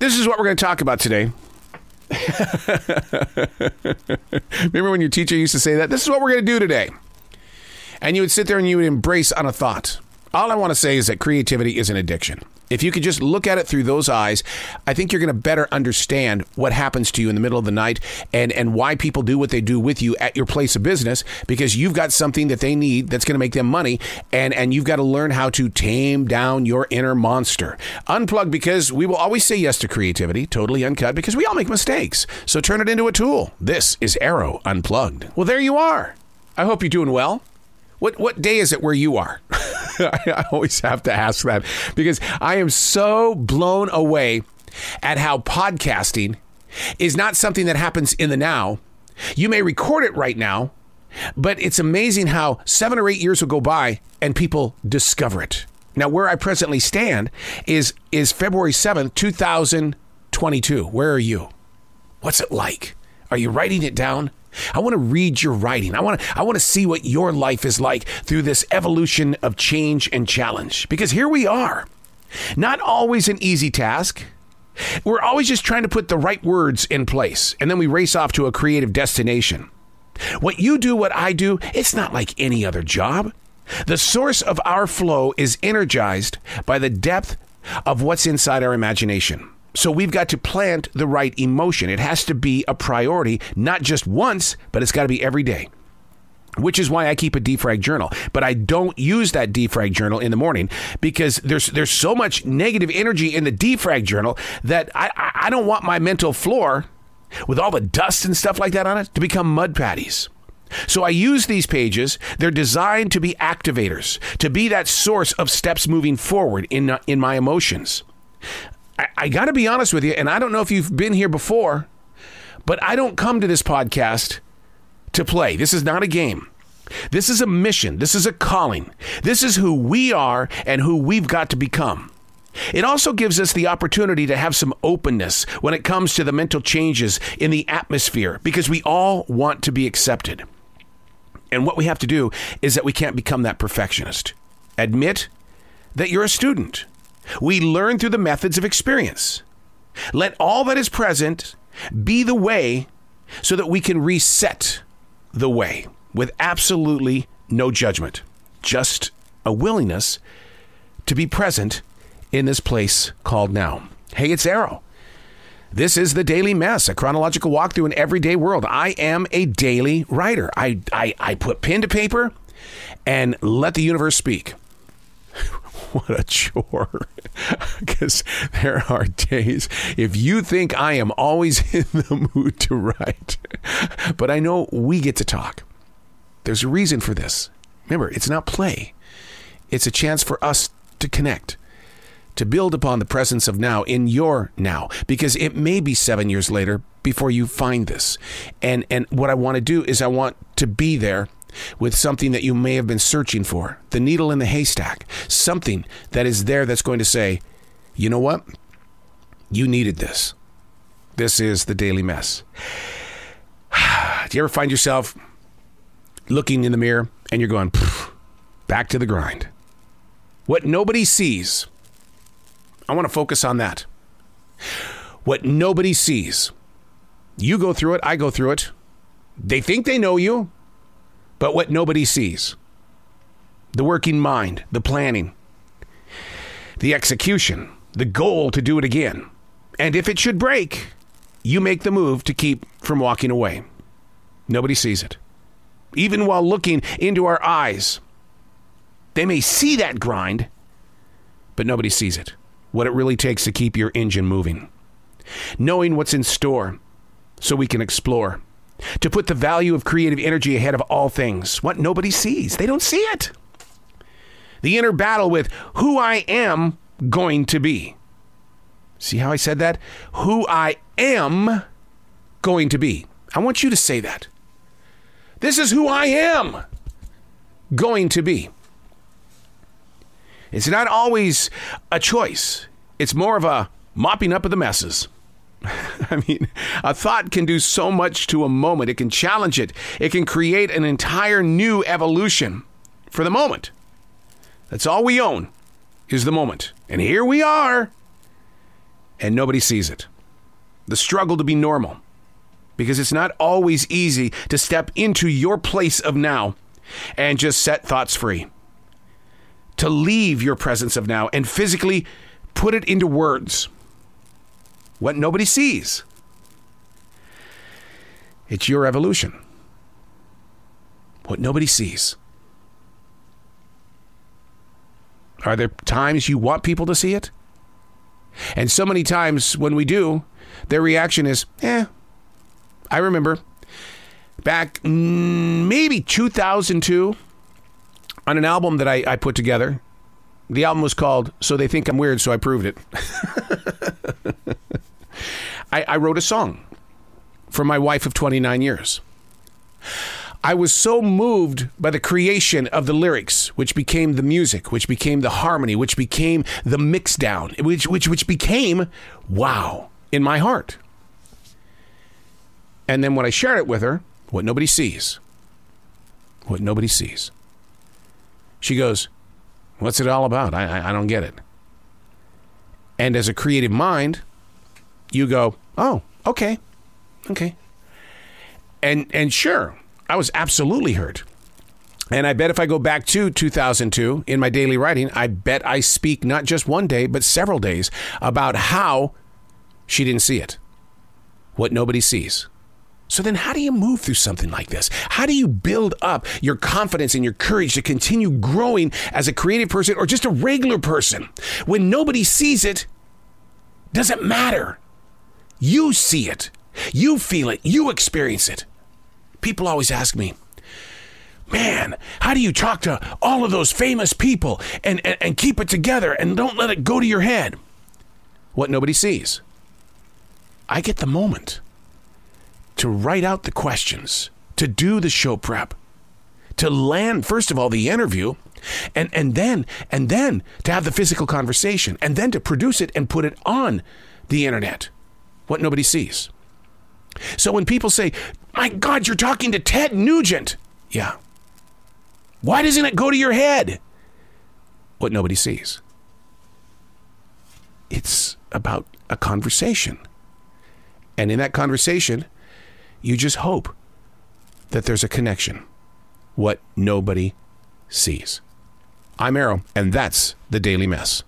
this is what we're going to talk about today. Remember when your teacher used to say that? This is what we're going to do today. And you would sit there and you would embrace on a thought. All I want to say is that creativity is an addiction. If you could just look at it through those eyes, I think you're going to better understand what happens to you in the middle of the night and, and why people do what they do with you at your place of business because you've got something that they need that's going to make them money and, and you've got to learn how to tame down your inner monster. Unplug because we will always say yes to creativity, totally uncut because we all make mistakes. So turn it into a tool. This is Arroe Unplugged. Well, there you are. I hope you're doing well. What what day is it where you are? I always have to ask that because I am so blown away at how podcasting is not something that happens in the now. You may record it right now, but it's amazing how seven or eight years will go by and people discover it. Now, where I presently stand is is February seventh, two thousand twenty-two. Where are you? What's it like? Are you writing it down? I want to read your writing. I want to I want to see what your life is like through this evolution of change and challenge. Because here we are. Not always an easy task. We're always just trying to put the right words in place and then we race off to a creative destination. What you do, what I do, it's not like any other job. The source of our flow is energized by the depth of what's inside our imagination. So we've got to plant the right emotion. It has to be a priority, not just once, but it's got to be every day. Which is why I keep a defrag journal, but I don't use that defrag journal in the morning because there's there's so much negative energy in the defrag journal that I I don't want my mental floor with all the dust and stuff like that on it to become mud patties. So I use these pages. They're designed to be activators, to be that source of steps moving forward in in my emotions. I, I got to be honest with you, and I don't know if you've been here before, but I don't come to this podcast to play. This is not a game. This is a mission. This is a calling. This is who we are and who we've got to become. It also gives us the opportunity to have some openness when it comes to the mental changes in the atmosphere because we all want to be accepted. And what we have to do is that we can't become that perfectionist. Admit that you're a student. We learn through the methods of experience. Let all that is present be the way so that we can reset the way with absolutely no judgment, just a willingness to be present in this place called now. Hey, it's Arroe. This is the Daily Mess, a chronological walk through an everyday world. I am a daily writer. I, I, I put pen to paper and let the universe speak. what a chore. Because there are days, if you think I am always in the mood to write, but I know we get to talk. There's a reason for this. Remember, it's not play, it's a chance for us to connect. To build upon the presence of now in your now, because it may be seven years later before you find this. And and what I want to do is I want to be there with something that you may have been searching for the needle in the haystack, something that is there that's going to say, you know what? You needed this. This is the daily mess. Do you ever find yourself looking in the mirror and you're going, back to the grind? What nobody sees, I want to focus on that. What nobody sees, you go through it, I go through it. They think they know you, but what nobody sees the working mind, the planning, the execution, the goal to do it again. And if it should break, you make the move to keep from walking away. Nobody sees it. Even while looking into our eyes, they may see that grind, but nobody sees it. What it really takes to keep your engine moving. Knowing what's in store so we can explore to put the value of creative energy ahead of all things. What nobody sees, they don't see it. The inner battle with who I am going to be. See how I said that? Who I am going to be. I want you to say that. This is who I am going to be. It's not always a choice, it's more of a mopping up of the messes. I mean, a thought can do so much to a moment. It can challenge it, it can create an entire new evolution for the moment. That's all we own is the moment. And here we are. and nobody sees it. The struggle to be normal. Because it's not always easy to step into your place of now and just set thoughts free. To leave your presence of now and physically put it into words. What nobody sees. It's your evolution. What nobody sees. Are there times you want people to see it? And so many times when we do, their reaction is, eh. I remember back maybe 2002 on an album that I, I put together. The album was called So They Think I'm Weird, so I proved it. I, I wrote a song for my wife of 29 years. I was so moved by the creation of the lyrics, which became the music, which became the harmony, which became the mix down, which, which, which became wow in my heart. And then when I shared it with her, what nobody sees, what nobody sees, she goes, What's it all about? I, I, I don't get it. And as a creative mind, you go, Oh, okay, okay. And, and sure, I was absolutely hurt. And I bet if I go back to 2002 in my daily writing, I bet I speak not just one day, but several days about how she didn't see it, what nobody sees. So then, how do you move through something like this? How do you build up your confidence and your courage to continue growing as a creative person or just a regular person when nobody sees it? Doesn't matter. You see it, you feel it, you experience it. People always ask me, man, how do you talk to all of those famous people and, and, and, keep it together and don't let it go to your head? What nobody sees. I get the moment to write out the questions, to do the show prep, to land, first of all, the interview. And, and then and then to have the physical conversation and then to produce it and put it on the internet what nobody sees so when people say my God, you're talking to Ted Nugent. Yeah. Why doesn't it go to your head? What nobody sees. It's about a conversation. And in that conversation, you just hope that there's a connection. What nobody sees. I'm Arroe, and that's the Daily Mess.